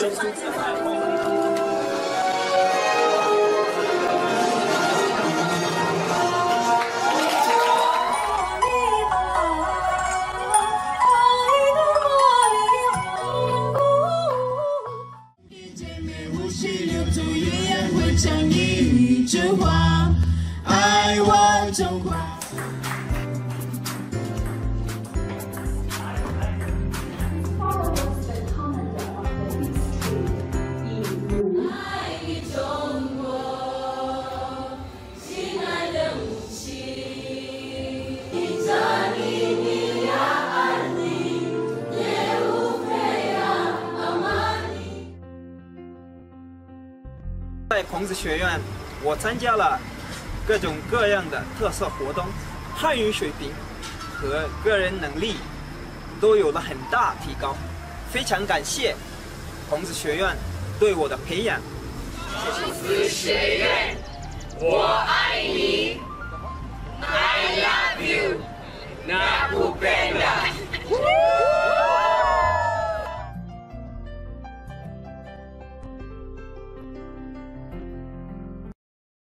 茉莉花，爱的茉莉花。一见面无需留足，一眼会像一枝花。爱我中华。在孔子学院，我参加了各种各样的特色活动，汉语水平和个人能力都有了很大提高。非常感谢孔子学院对我的培养。孔子学院，我爱你，I love you，那不。